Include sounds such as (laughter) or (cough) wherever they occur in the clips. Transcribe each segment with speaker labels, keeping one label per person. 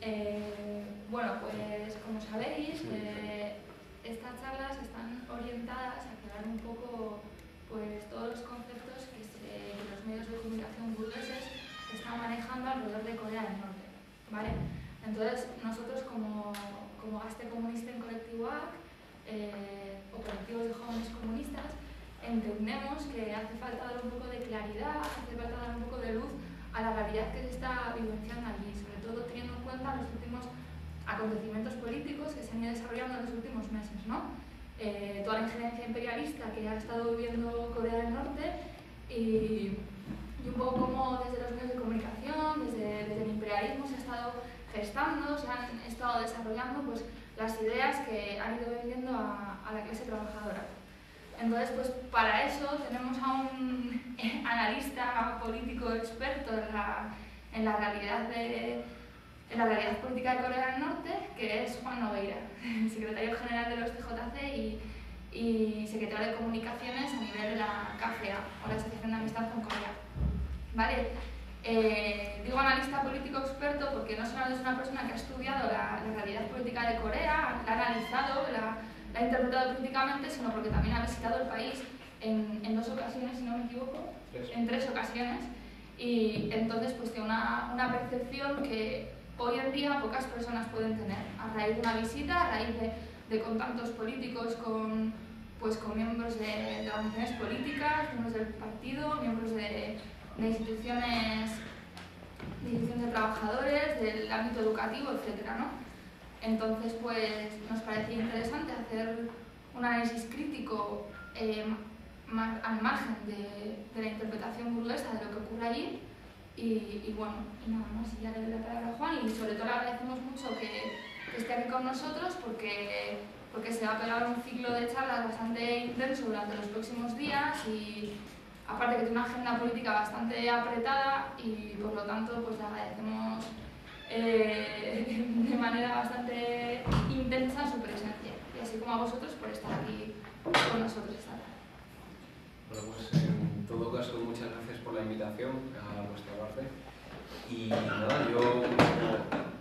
Speaker 1: Eh, bueno, pues como sabéis, eh, estas charlas están orientadas a aclarar un poco pues, todos los conceptos que, los medios de comunicación burgueses están manejando alrededor de Corea del Norte. ¿vale? Entonces, nosotros como, como Gaste Comunista en Colectivo AC, eh, o colectivos de jóvenes comunistas, entendemos que hace falta dar un poco de claridad, hace falta dar un poco de luz a la realidad que se está vivenciando allí, los últimos acontecimientos políticos que se han ido desarrollando en los últimos meses. ¿no? Eh, toda la injerencia imperialista que ha estado viviendo Corea del Norte y, un poco como desde los medios de comunicación, desde, desde, el imperialismo se ha estado gestando, se han estado desarrollando pues, las ideas que han ido vendiendo a, a la clase trabajadora. Entonces, pues para eso tenemos a un (laughs) analista político experto en la, en la realidad de, en la realidad política de Corea del Norte, que es Juan Nogueira, (laughs) secretario general de los TJC y, y, secretario de Comunicaciones a nivel de la KFA, o la Asociación de Amistad con Corea. ¿Vale? Eh, digo analista político experto porque no solo es una persona que ha estudiado la, la realidad política de Corea, la ha analizado, la ha interpretado críticamente, sino porque también ha visitado el país en, en dos ocasiones, si no me equivoco, en tres ocasiones, y entonces pues tiene una, una, percepción que hoy en día pocas personas pueden tener, a raíz de una visita, a raíz de, contactos políticos con, pues, con miembros de, organizaciones políticas, miembros del partido, miembros de, instituciones, de instituciones trabajadores, del ámbito educativo, etcétera, ¿no? Entonces, pues nos parecía interesante hacer un análisis crítico eh, al margen de, de, la interpretación burguesa de lo que ocurre allí. Y, bueno, y nada más, ya le doy la palabra a Juan y sobre todo le agradecemos mucho que, esté aquí con nosotros porque, porque se va a pegar un ciclo de charlas bastante intenso durante los próximos días y aparte que tiene una agenda política bastante apretada y por lo tanto pues le agradecemos eh, (laughs) de manera bastante intensa su presencia. Y así como a vosotros por estar aquí con nosotros esta tarde.
Speaker 2: Pues en todo caso, muchas gracias por la invitación a nuestra parte. Y nada, yo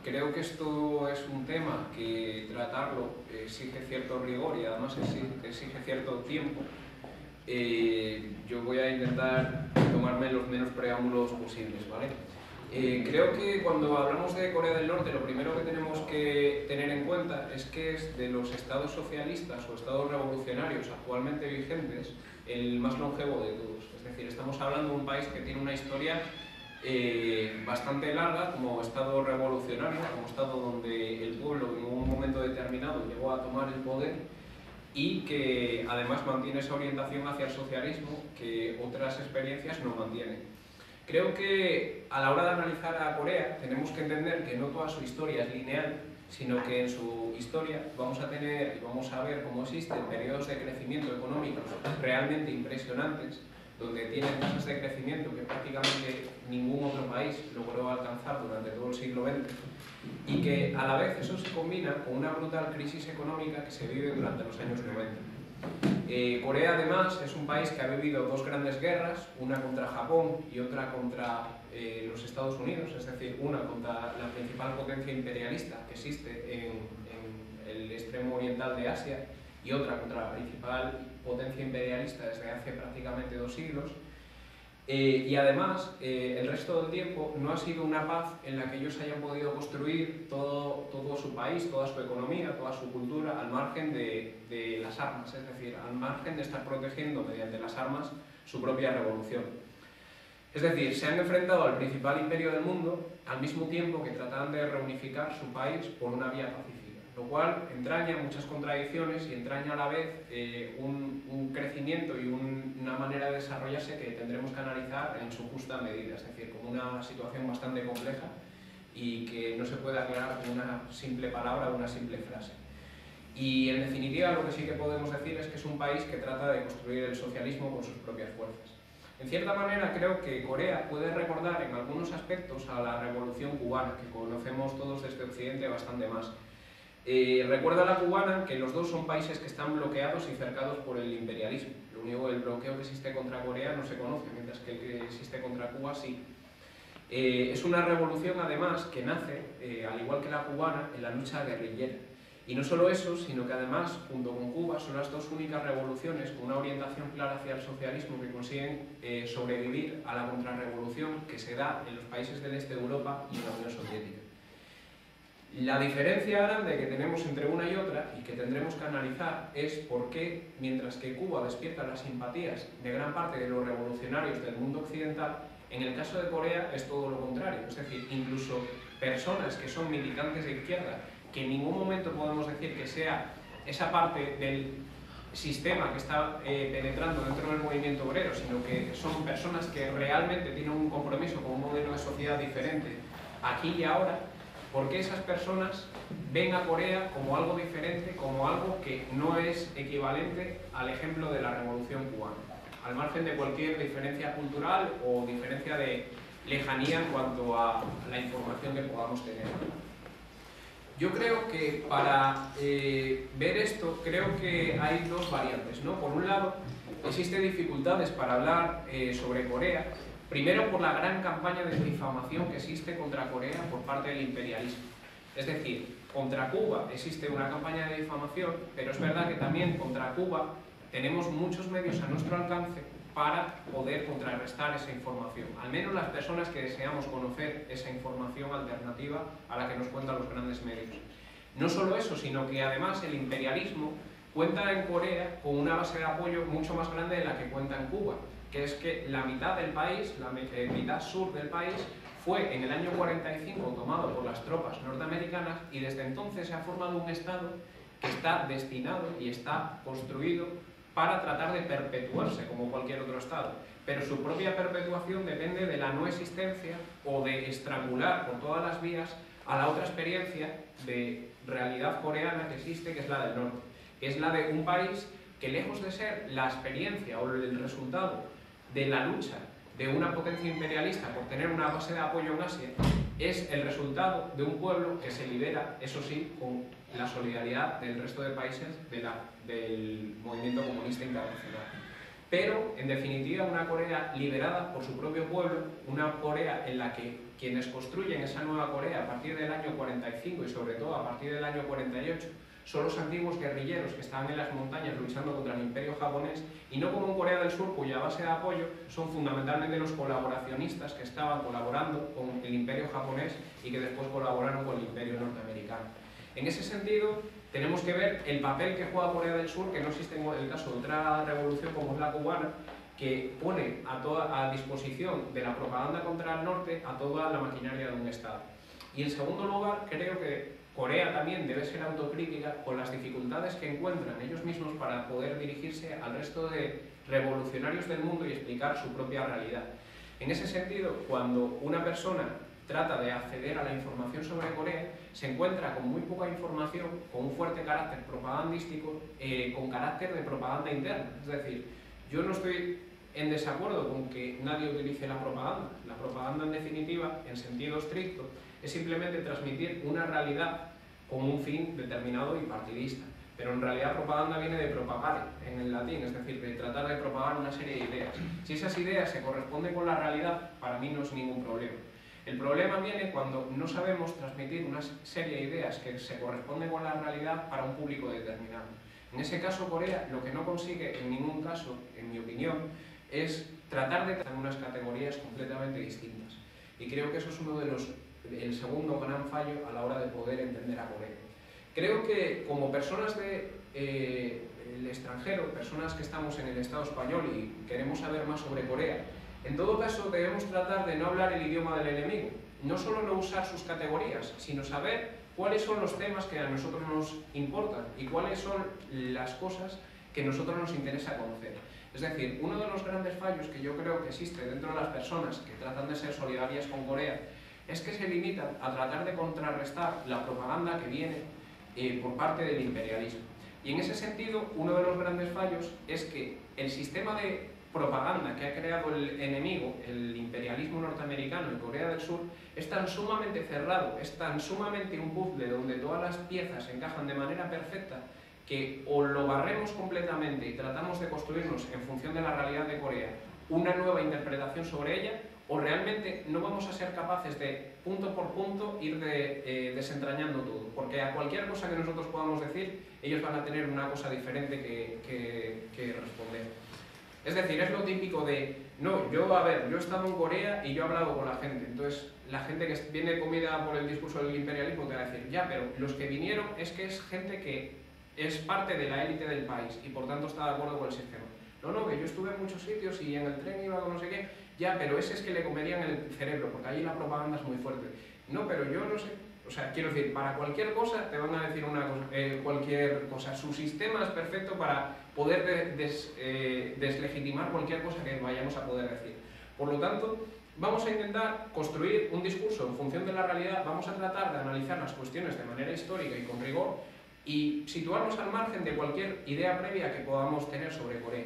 Speaker 2: creo que esto es un tema que tratarlo exige cierto rigor y además exige, exige cierto tiempo. Eh, yo voy a intentar tomarme los menos preámbulos posibles, ¿vale? Eh, creo que cuando hablamos de Corea del Norte lo primero que tenemos que tener en cuenta es que es de los estados socialistas o estados revolucionarios actualmente vigentes el más longevo de todos. Es decir, estamos hablando de un país que tiene una historia eh, bastante larga como estado revolucionario, como estado donde el pueblo en un momento determinado llegó a tomar el poder y que además mantiene esa orientación hacia el socialismo que otras experiencias no mantienen. Creo que a la hora de analizar a Corea tenemos que entender que no toda su historia es lineal, sino que en su historia vamos a tener y vamos a ver cómo existen periodos de crecimiento económico realmente impresionantes, donde tienen tasas de crecimiento que prácticamente ningún otro país logró alcanzar durante todo el siglo XX, y que a la vez eso se combina con una brutal crisis económica que se vive durante los años 90. Eh, Corea además es un país que ha vivido dos grandes guerras, una contra Japón y otra contra eh, los Estados Unidos, es decir, una contra la principal potencia imperialista que existe en, el extremo oriental de Asia y otra contra la principal potencia imperialista desde hace prácticamente dos siglos. Eh, y además, eh, el resto del tiempo no ha sido una paz en la que ellos hayan podido construir todo, su país, toda su economía, toda su cultura al margen de, de, las armas, es decir, al margen de estar protegiendo mediante las armas su propia revolución. Es decir, se han enfrentado al principal imperio del mundo al mismo tiempo que trataban de reunificar su país por una vía pacífica lo cual entraña muchas contradicciones y entraña a la vez eh, un, un, crecimiento y un, una manera de desarrollarse que tendremos que analizar en su justa medida, es decir, como una situación bastante compleja y que no se puede aclarar con una simple palabra o una simple frase. Y en definitiva lo que sí que podemos decir es que es un país que trata de construir el socialismo con sus propias fuerzas. En cierta manera creo que Corea puede recordar en algunos aspectos a la revolución cubana, que conocemos todos desde Occidente bastante más, eh, recuerda la cubana que los dos son países que están bloqueados y cercados por el imperialismo. Lo único, el bloqueo que existe contra Corea no se conoce, mientras que el que existe contra Cuba sí. Eh, es una revolución además que nace, eh, al igual que la cubana, en la lucha guerrillera. Y no solo eso, sino que además, junto con Cuba, son las dos únicas revoluciones con una orientación clara hacia el socialismo que consiguen sobrevivir a la contrarrevolución que se da en los países del este de Europa y en la Unión Soviética. La diferencia grande que tenemos entre una y otra y que tendremos que analizar es por qué, mientras que Cuba despierta las simpatías de gran parte de los revolucionarios del mundo occidental, en el caso de Corea es todo lo contrario. Es decir, incluso personas que son militantes de izquierda, que en ningún momento podemos decir que sea esa parte del sistema que está eh, penetrando dentro del movimiento obrero, sino que son personas que realmente tienen un compromiso con un modelo de sociedad diferente aquí y ahora, porque esas personas ven a Corea como algo diferente, como algo que no es equivalente al ejemplo de la revolución cubana al margen de cualquier diferencia cultural o diferencia de lejanía en cuanto a la información que podamos tener. Yo creo que para eh, ver esto, creo que hay dos variantes. ¿no? Por un lado, existen dificultades para hablar eh, sobre Corea, primero por la gran campaña de difamación que existe contra Corea por parte del imperialismo. Es decir, contra Cuba existe una campaña de difamación, pero es verdad que también contra Cuba tenemos muchos medios a nuestro alcance para poder contrarrestar esa información. Al menos las personas que deseamos conocer esa información alternativa a la que nos cuentan los grandes medios. No solo eso, sino que además el imperialismo cuenta en Corea con una base de apoyo mucho más grande de la que cuenta en Cuba, es que la mitad del país, la eh, mitad sur del país, fue en el año 45 tomado por las tropas norteamericanas y desde entonces se ha formado un Estado que está destinado y está construido para tratar de perpetuarse como cualquier otro Estado. Pero su propia perpetuación depende de la no existencia o de estrangular por todas las vías a la otra experiencia de realidad coreana que existe, que es la del norte. Que es la de un país que lejos de ser la experiencia o el resultado de la lucha de una potencia imperialista por tener una base de apoyo en Asia, es el resultado de un pueblo que se libera, eso sí, con la solidaridad del resto de países del movimiento comunista internacional. Pero, en definitiva, una Corea liberada por su propio pueblo, una Corea en la que quienes construyen esa nueva Corea a partir del año 45 y sobre todo a partir del año 48 son los antiguos guerrilleros que estaban en las montañas luchando contra el imperio japonés y no como en Corea del Sur cuya base de apoyo son fundamentalmente los colaboracionistas que estaban colaborando con el imperio japonés y que después colaboraron con el imperio norteamericano. En ese sentido, tenemos que ver el papel que juega Corea del Sur, que no existe en el caso de otra revolución como es la cubana, que pone a, toda, a disposición de la propaganda contra el norte a toda la maquinaria de un Estado. Y en segundo lugar, creo que Corea también debe ser autocrítica con las dificultades que encuentran ellos mismos para poder dirigirse al resto de revolucionarios del mundo y explicar su propia realidad. En ese sentido, cuando una persona trata de acceder a la información sobre Corea, se encuentra con muy poca información, con un fuerte carácter propagandístico, eh, con carácter de propaganda interna. Es decir, yo no estoy en desacuerdo con que nadie utilice la propaganda. La propaganda, en definitiva, en sentido estricto, es simplemente transmitir una realidad con un fin determinado y partidista. Pero en realidad propaganda viene de propagare, en el latín, es decir, de tratar de propagar una serie de ideas. Si esas ideas se corresponden con la realidad, para mí no es ningún problema. El problema viene cuando no sabemos transmitir una serie de ideas que se corresponden con la realidad para un público determinado. En ese caso, Corea lo que no consigue en ningún caso, en mi opinión, es tratar de tener unas categorías completamente distintas. Y creo que eso es uno de los, el segundo gran fallo a la hora de poder entender a Corea. Creo que como personas del de, eh, extranjero, personas que estamos en el Estado español y queremos saber más sobre Corea, en todo caso, debemos tratar de no hablar el idioma del enemigo, no solo no usar sus categorías, sino saber cuáles son los temas que a nosotros nos importan y cuáles son las cosas que a nosotros nos interesa conocer. Es decir, uno de los grandes fallos que yo creo que existe dentro de las personas que tratan de ser solidarias con Corea es que se limitan a tratar de contrarrestar la propaganda que viene eh, por parte del imperialismo. Y en ese sentido, uno de los grandes fallos es que el sistema de propaganda que ha creado el enemigo, el imperialismo norteamericano en Corea del Sur, es tan sumamente cerrado, es tan sumamente un puzzle donde todas las piezas encajan de manera perfecta que o lo barremos completamente y tratamos de construirnos en función de la realidad de Corea una nueva interpretación sobre ella, o realmente no vamos a ser capaces de, punto por punto, ir eh, desentrañando todo. Porque a cualquier cosa que nosotros podamos decir, ellos van a tener una cosa diferente que, responder. Es decir, es lo típico de, no, yo, a ver, yo he estado en Corea y yo he hablado con la gente, entonces la gente que viene comida por el discurso del imperialismo te va a decir, ya, pero los que vinieron es que es gente que es parte de la élite del país y por tanto está de acuerdo con el sistema. No, no, que yo estuve en muchos sitios y en el tren iba con no sé qué, ya, pero ese es que le comerían el cerebro, porque ahí la propaganda es muy fuerte. No, pero yo no sé. O sea, quiero decir, para cualquier cosa te van a decir una eh, cualquier cosa. Su sistema es perfecto para poder eh, deslegitimar cualquier cosa que vayamos a poder decir. Por lo tanto, vamos a intentar construir un discurso en función de la realidad, vamos a tratar de analizar las cuestiones de manera histórica y con rigor y situarnos al margen de cualquier idea previa que podamos tener sobre Corea.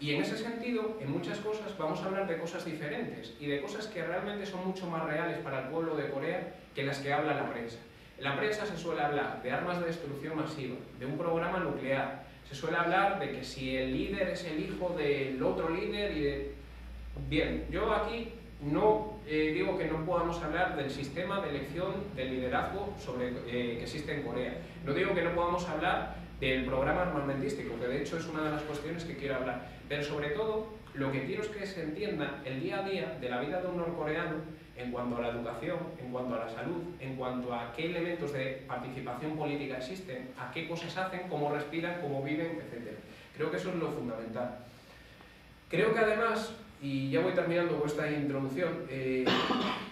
Speaker 2: Y en ese sentido, en muchas cosas vamos a hablar de cosas diferentes y de cosas que realmente son mucho más reales para el pueblo de Corea que las que habla la prensa. En la prensa se suele hablar de armas de destrucción masiva, de un programa nuclear, se suele hablar de que si el líder es el hijo del otro líder y de... Bien, yo aquí no eh, digo que no podamos hablar del sistema de elección del liderazgo sobre, eh, que existe en Corea. No digo que no podamos hablar del programa armamentístico, que de hecho es una de las cuestiones que quiero hablar. Pero sobre todo, lo que quiero es que se entienda el día a día de la vida de un norcoreano en cuanto a la educación, en cuanto a la salud, en cuanto a qué elementos de participación política existen, a qué cosas hacen, cómo respiran, cómo viven, etc. Creo que eso es lo fundamental. Creo que además, y ya voy terminando con esta introducción, eh,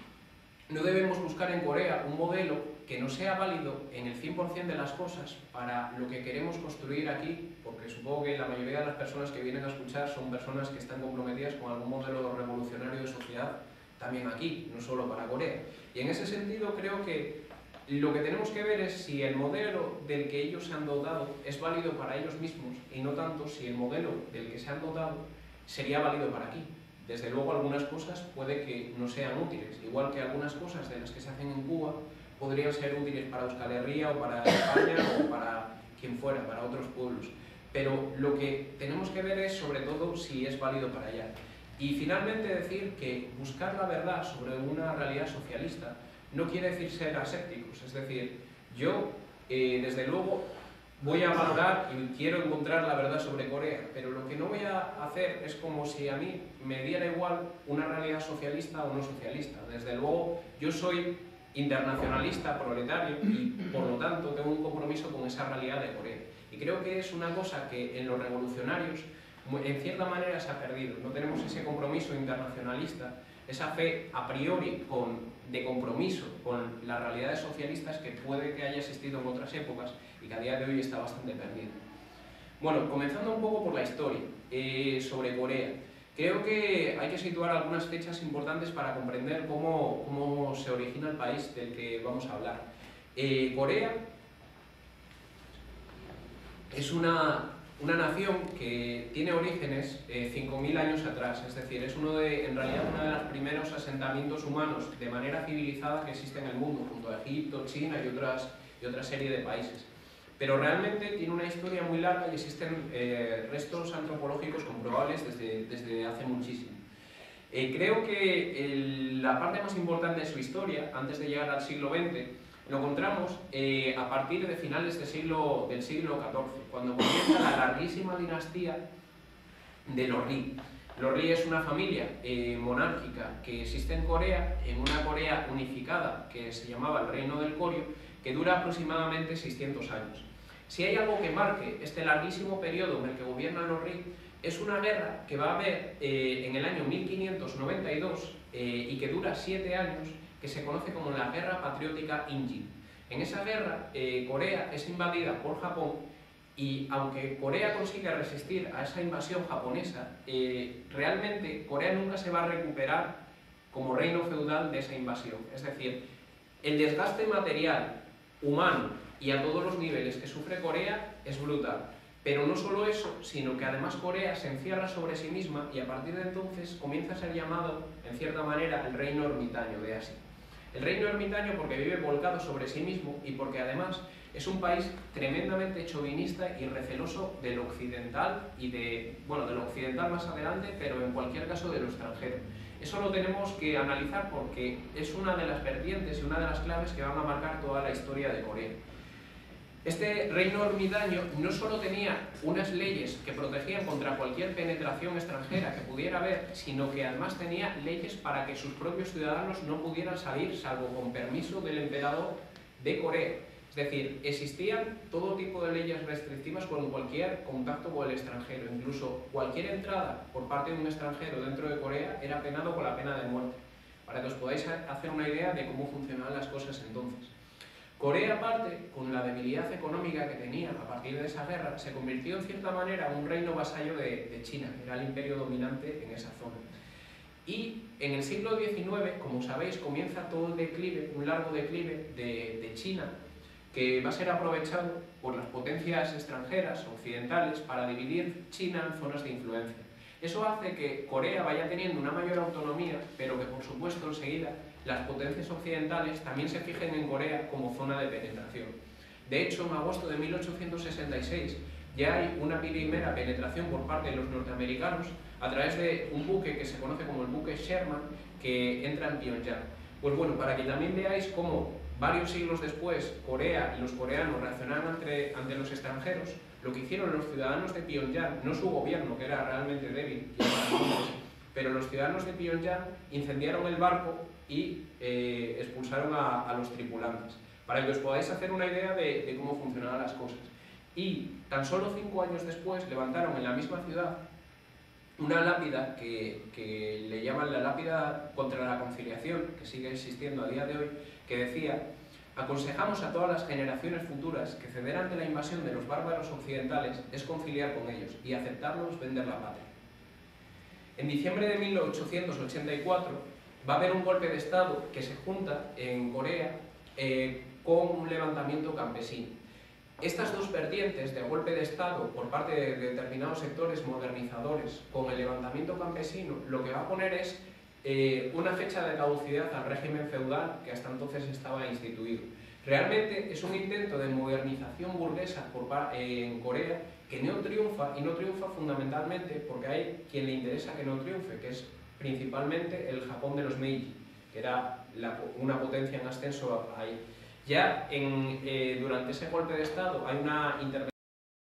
Speaker 2: (coughs) no debemos buscar en Corea un modelo que no sea válido en el 100% de las cosas para lo que queremos construir aquí, porque supongo que la mayoría de las personas que vienen a escuchar son personas que están comprometidas con algún modelo revolucionario de sociedad también aquí, no solo para Corea. Y en ese sentido creo que lo que tenemos que ver es si el modelo del que ellos se han dotado es válido para ellos mismos y no tanto si el modelo del que se han dotado sería válido para aquí. Desde luego algunas cosas puede que no sean útiles, igual que algunas cosas de las que se hacen en Cuba podrían ser útiles para Euskal Herria o para España o para quien fuera, para otros pueblos. Pero lo que tenemos que ver es sobre todo si es válido para allá. Y finalmente decir que buscar la verdad sobre una realidad socialista no quiere decir ser asépticos. Es decir, yo eh, desde luego voy a valorar y quiero encontrar la verdad sobre Corea, pero lo que no voy a hacer es como si a mí me diera igual una realidad socialista o no socialista. Desde luego yo soy internacionalista, proletario, y por lo tanto tengo un compromiso con esa realidad de Corea. Y creo que es una cosa que en los revolucionarios, en cierta manera, se ha perdido. No tenemos ese compromiso internacionalista, esa fe a priori con, de compromiso con las realidades socialistas que puede que haya existido en otras épocas y que a día de hoy está bastante perdido. Bueno, comenzando un poco por la historia eh, sobre Corea. Creo que hay que situar algunas fechas importantes para comprender cómo, cómo se origina el país del que vamos a hablar. Eh, Corea es una, una, nación que tiene orígenes eh, 5.000 años atrás, es decir, es uno de, en realidad uno de los primeros asentamientos humanos de manera civilizada que existe en el mundo, junto a Egipto, China y, otras, y otra serie de países pero realmente tiene una historia muy larga y existen eh, restos antropológicos comprobables desde, desde hace muchísimo. Eh, creo que la parte más importante de su historia, antes de llegar al siglo XX, lo encontramos eh, a partir de finales del siglo, XIV, cuando comienza la larguísima dinastía de los Ri. Los Ri es una familia monárquica que existe en Corea, en una Corea unificada que se llamaba el Reino del Corio, que dura aproximadamente 600 años. Si hay algo que marque este larguísimo periodo en el que gobiernan los Ri, es una guerra que va a haber eh, en el año 1592 eh, y que dura siete años, que se conoce como la Guerra Patriótica Injin. En esa guerra, eh, Corea es invadida por Japón y aunque Corea consigue resistir a esa invasión japonesa, realmente Corea nunca se va a recuperar como reino feudal de esa invasión. Es decir, el desgaste material humano y a todos los niveles que sufre Corea es brutal. Pero no solo eso, sino que además Corea se encierra sobre sí misma y a partir de entonces comienza a ser llamado, en cierta manera, el reino ermitaño de Asia. El reino ermitaño porque vive volcado sobre sí mismo y porque además es un país tremendamente chauvinista y receloso del occidental y de, bueno, del occidental más adelante, pero en cualquier caso de lo extranjero. Eso lo tenemos que analizar porque es una de las vertientes y una de las claves que van a marcar toda la historia de Corea. Este reino ermitaño no solo tenía unas leyes que protegían contra cualquier penetración extranjera que pudiera haber, sino que además tenía leyes para que sus propios ciudadanos no pudieran salir salvo con permiso del emperador de Corea. Es decir, existían todo tipo de leyes restrictivas con cualquier contacto con el extranjero. Incluso cualquier entrada por parte de un extranjero dentro de Corea era penado con la pena de muerte. Para que os podáis hacer una idea de cómo funcionaban las cosas entonces. Corea, aparte, con la debilidad económica que tenía a partir de esa guerra, se convirtió en cierta manera en un reino vasallo de, China, era el imperio dominante en esa zona. Y en el siglo XIX, como sabéis, comienza todo el declive, un largo declive de, de China, que va a ser aprovechado por las potencias extranjeras, occidentales, para dividir China en zonas de influencia. Eso hace que Corea vaya teniendo una mayor autonomía, pero que por supuesto enseguida las potencias occidentales también se fijen en Corea como zona de penetración. De hecho, en agosto de 1866 ya hay una primera penetración por parte de los norteamericanos a través de un buque que se conoce como el buque Sherman que entra en Pyongyang. Pues bueno, para que también veáis cómo varios siglos después Corea y los coreanos reaccionaron ante, ante los extranjeros, lo que hicieron los ciudadanos de Pyongyang, no su gobierno, que era realmente débil, pero los ciudadanos de Pyongyang incendiaron el barco y eh, expulsaron a, los tripulantes, para que os podáis hacer una idea de, cómo funcionaban las cosas. Y tan solo cinco años después levantaron en la misma ciudad una lápida que, que, le llaman la lápida contra la conciliación, que sigue existiendo a día de hoy, que decía, aconsejamos a todas las generaciones futuras que ceder ante la invasión de los bárbaros occidentales es conciliar con ellos y aceptarlos vender la patria. En diciembre de 1884, va a haber un golpe de Estado que se junta en Corea eh, con un levantamiento campesino. Estas dos vertientes de golpe de Estado por parte de determinados sectores modernizadores con el levantamiento campesino lo que va a poner es eh, una fecha de caducidad al régimen feudal que hasta entonces estaba instituido. Realmente es un intento de modernización burguesa por, en Corea que no triunfa y no triunfa fundamentalmente porque hay quien le interesa que no triunfe, que es principalmente el Japón de los Meiji, que era una potencia en ascenso ahí. Ya en, eh, durante ese golpe de Estado hay una intervención